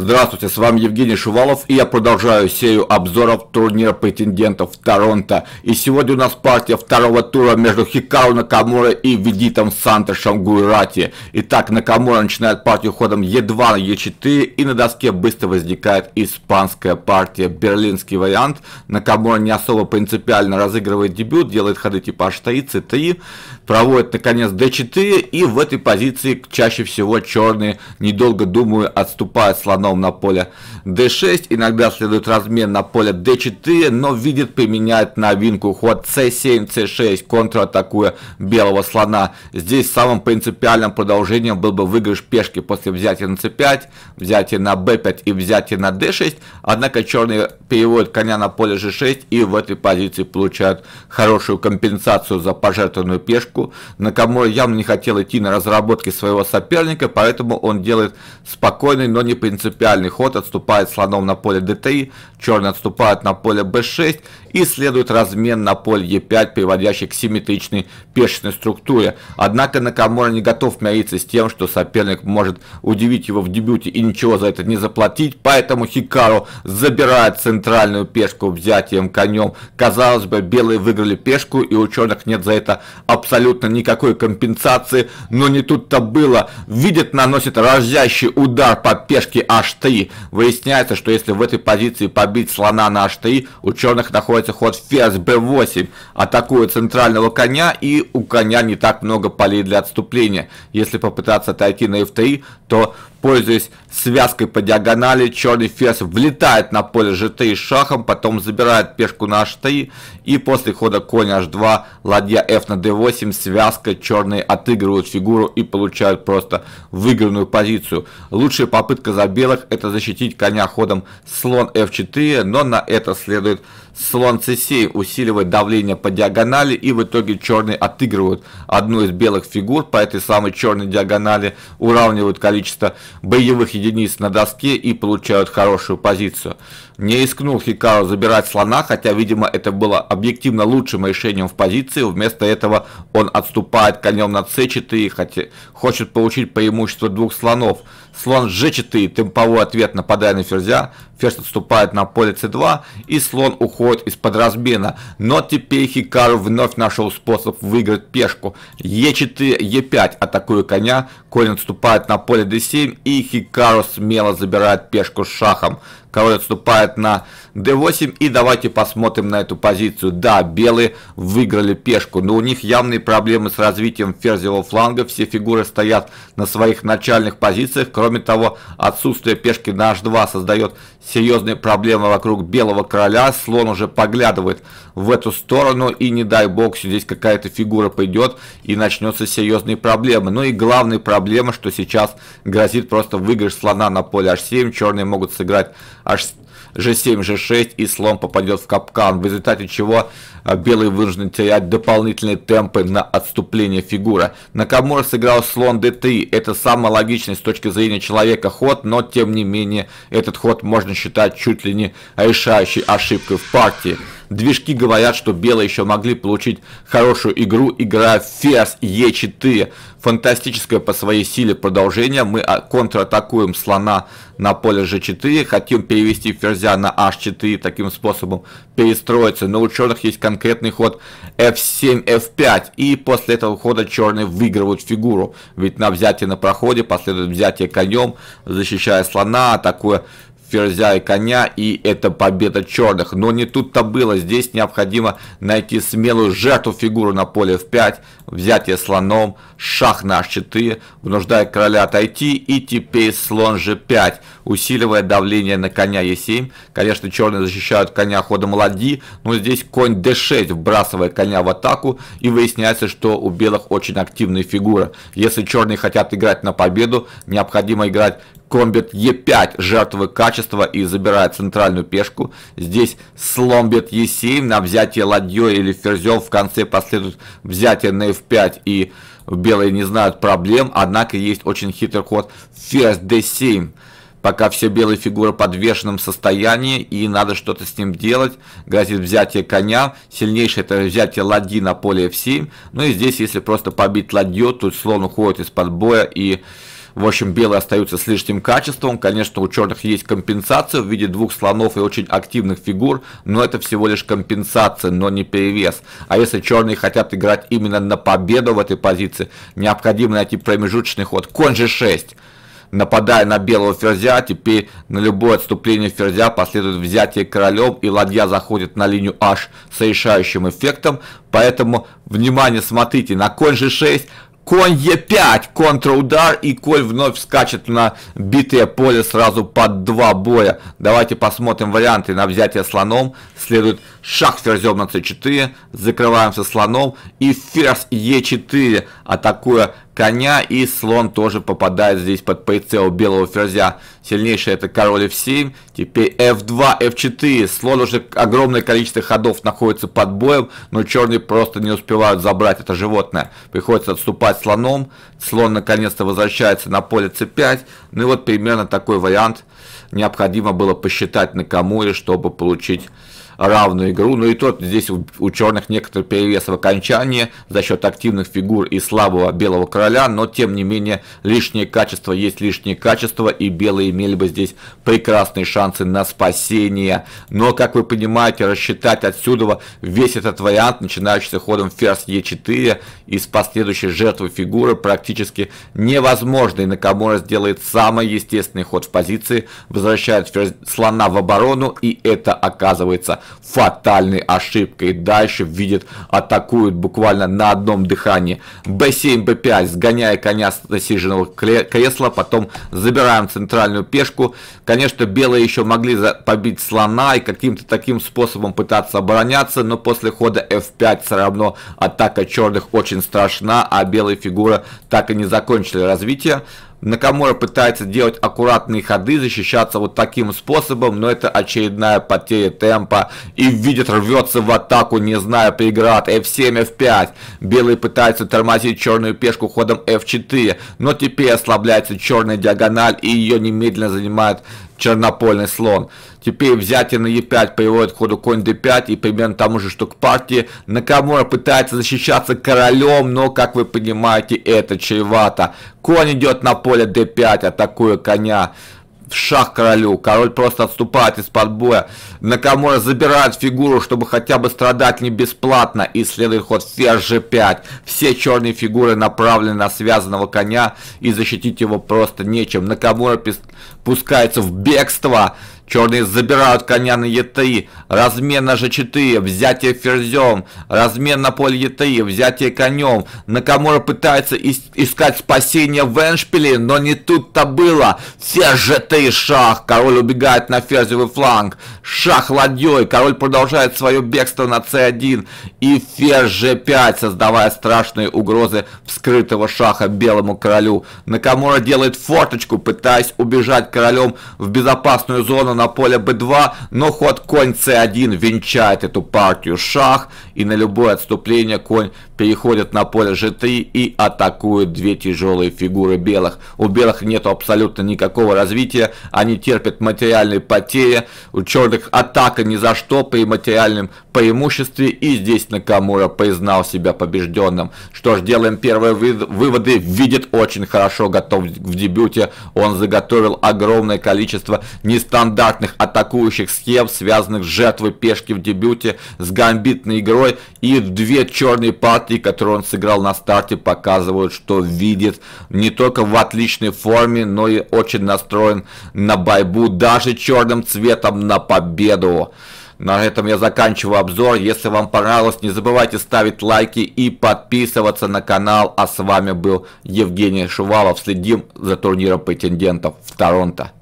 Здравствуйте, с вами Евгений Шувалов и я продолжаю серию обзоров турнира претендентов Торонто. И сегодня у нас партия второго тура между Хикару Накамура и Ведитом Сантошем Гуирати. Итак, Накамура начинает партию ходом Е2 на Е4 и на доске быстро возникает испанская партия. Берлинский вариант. Накамура не особо принципиально разыгрывает дебют, делает ходы типа H3, C3, проводит наконец D4 и в этой позиции чаще всего черные, недолго думаю, отступают слоном основном на поле d6, иногда следует размен на поле d4, но видит применяет новинку ход c7, c6, контратакуя белого слона. Здесь самым принципиальным продолжением был бы выигрыш пешки после взятия на c5, взятия на b5 и взятия на d6, однако черные переводят коня на поле g6 и в этой позиции получают хорошую компенсацию за пожертвованную пешку. Накамура явно не хотел идти на разработки своего соперника, поэтому он делает спокойный, но не принципиальный принципиальный ход, отступает слоном на поле d3, черный отступает на поле b6 и следует размен на поле e5, приводящий к симметричной пешечной структуре. Однако Накамура не готов мириться с тем, что соперник может удивить его в дебюте и ничего за это не заплатить, поэтому Хикару забирает центральную пешку взятием конем. Казалось бы, белые выиграли пешку и у черных нет за это абсолютно никакой компенсации, но не тут-то было. Видит, наносит разящий удар по пешке h3. Выясняется, что если в этой позиции побить слона на h3, у черных находится ход ферзь b8, атакует центрального коня и у коня не так много полей для отступления. Если попытаться отойти на f3, то Пользуясь связкой по диагонали, черный ферзь влетает на поле g3 шахом, потом забирает пешку на h3 и после хода конь h2, ладья f на d8, связка, черные отыгрывают фигуру и получают просто выигранную позицию. Лучшая попытка за белых это защитить коня ходом слон f4, но на это следует слон c7, усиливает давление по диагонали и в итоге черные отыгрывают одну из белых фигур по этой самой черной диагонали, уравнивают количество боевых единиц на доске и получают хорошую позицию. Не искнул Хикаро забирать слона, хотя, видимо, это было объективно лучшим решением в позиции. Вместо этого он отступает конем на c4, хотя хочет получить преимущество двух слонов. Слон g4, темповой ответ нападая на ферзя. Ферзь отступает на поле c2 и слон уходит из-под размена. Но теперь Хикару вновь нашел способ выиграть пешку. e4, e5 атакуя коня. Конь отступает на поле d7 и Хикару смело забирает пешку с шахом. Король отступает на d8. И давайте посмотрим на эту позицию. Да, белые выиграли пешку, но у них явные проблемы с развитием ферзевого фланга. Все фигуры стоят на своих начальных позициях. Кроме того, отсутствие пешки на h2 создает серьезные проблемы вокруг белого короля. Слон уже поглядывает в эту сторону. И не дай бог, здесь какая-то фигура пойдет и начнется серьезные проблемы. Ну и главная проблема, что сейчас грозит просто выигрыш слона на поле h7. Черные могут сыграть g7, g6 и слон попадет в капкан, в результате чего а, белый вынужден терять дополнительные темпы на отступление фигура. Накамура сыграл слон d3, это самый логичный с точки зрения человека ход, но тем не менее этот ход можно считать чуть ли не решающей ошибкой в партии. Движки говорят, что белые еще могли получить хорошую игру, играя ферзь e4. Фантастическое по своей силе продолжение. Мы а, контратакуем слона на поле g4, хотим перевести ферзя на h4, таким способом перестроиться. Но у черных есть конкретный ход f7, f5. И после этого хода черные выигрывают фигуру. Ведь на взятие на проходе последует взятие конем, защищая слона, атакуя ферзя и коня, и это победа черных. Но не тут-то было. Здесь необходимо найти смелую жертву фигуру на поле f5, взятие слоном, шах на h4, вынуждая короля отойти, и теперь слон g5, усиливая давление на коня e7. Конечно, черные защищают коня ходом ладьи, но здесь конь d6, вбрасывая коня в атаку, и выясняется, что у белых очень активная фигура. Если черные хотят играть на победу, необходимо играть комбит Е5, жертвы качества и забирает центральную пешку. Здесь слон бьет Е7 на взятие ладьей или ферзем. В конце последует взятие на F5 и белые не знают проблем. Однако есть очень хитрый ход ферзь D7. Пока все белые фигуры в подвешенном состоянии и надо что-то с ним делать. Грозит взятие коня. Сильнейшее это взятие ладьи на поле F7. Ну и здесь, если просто побить ладью, тут слон уходит из-под боя и В общем, белые остаются с лишним качеством. Конечно, у черных есть компенсация в виде двух слонов и очень активных фигур, но это всего лишь компенсация, но не перевес. А если черные хотят играть именно на победу в этой позиции, необходимо найти промежуточный ход. Конь g6 нападая на белого ферзя, теперь на любое отступление ферзя последует взятие королем, и ладья заходит на линию h с решающим эффектом. Поэтому, внимание, смотрите, на конь g6 Конь Е5, контрудар, и конь вновь скачет на битое поле сразу под два боя. Давайте посмотрим варианты на взятие слоном. Следует шаг ферзем на c4, закрываемся слоном, и ферзь Е4, атакуя коня, и слон тоже попадает здесь под прицел белого ферзя. Сильнейший это король f7, теперь f2, f4, слон уже огромное количество ходов находится под боем, но черные просто не успевают забрать это животное. Приходится отступать слоном, слон наконец-то возвращается на поле c5, ну и вот примерно такой вариант необходимо было посчитать на Камуре, чтобы получить равную игру. Ну и тот здесь у, черных некоторый перевес в окончании за счет активных фигур и слабого белого короля, но тем не менее лишнее качество есть лишнее качество, и белые имели бы здесь прекрасные шансы на спасение. Но, как вы понимаете, рассчитать отсюда весь этот вариант, начинающийся ходом ферзь Е4 и с последующей жертвой фигуры практически невозможно. И Накамура сделает самый естественный ход в позиции, возвращает ферзь слона в оборону, и это оказывается фатальной ошибкой. Дальше видит, атакуют буквально на одном дыхании. b7, b5, сгоняя коня с насиженного кресла, потом забираем центральную пешку. Конечно, белые еще могли побить слона и каким-то таким способом пытаться обороняться, но после хода f5 все равно атака черных очень страшна, а белые фигуры так и не закончили развитие. Накамура пытается делать аккуратные ходы, защищаться вот таким способом, но это очередная потеря темпа. И видит, рвется в атаку, не зная преград. F7, F5. Белый пытается тормозить черную пешку ходом F4, но теперь ослабляется черная диагональ и ее немедленно занимает чернопольный слон. Теперь взятие на e5 приводит к ходу конь d5 и примерно тому же, что к партии. Накамура пытается защищаться королем, но, как вы понимаете, это чревато. Конь идет на поле d5, атакуя коня в шах королю. Король просто отступает из-под боя. Накамура забирает фигуру, чтобы хотя бы страдать не бесплатно. И следует ход ферзь g5. Все черные фигуры направлены на связанного коня. И защитить его просто нечем. Накамура пускается в бегство. Черные забирают коня на Е3, размен на G4, взятие ферзем, размен на поле Е3, взятие конем. Накамура пытается искать спасение в Эншпиле, но не тут-то было. Ферзь G3 шах, король убегает на ферзевый фланг. Шах ладьей, король продолжает свое бегство на c1 и ферзь G5, создавая страшные угрозы вскрытого шаха белому королю. Накамура делает форточку, пытаясь убежать королем в безопасную зону на поле b2, но ход конь c1 венчает эту партию шах, и на любое отступление конь переходит на поле g3 и атакует две тяжелые фигуры белых. У белых нет абсолютно никакого развития, они терпят материальные потери, у черных атака ни за что при материальном преимуществе, и здесь Накамура признал себя побежденным. Что ж, делаем первые выводы, видит очень хорошо, готов в дебюте, он заготовил огромное количество нестандартных стандартных атакующих схем, связанных с жертвой пешки в дебюте, с гамбитной игрой и две черные партии, которые он сыграл на старте, показывают, что видит не только в отличной форме, но и очень настроен на борьбу, даже черным цветом на победу. На этом я заканчиваю обзор. Если вам понравилось, не забывайте ставить лайки и подписываться на канал. А с вами был Евгений Шувалов. Следим за турниром претендентов в Торонто.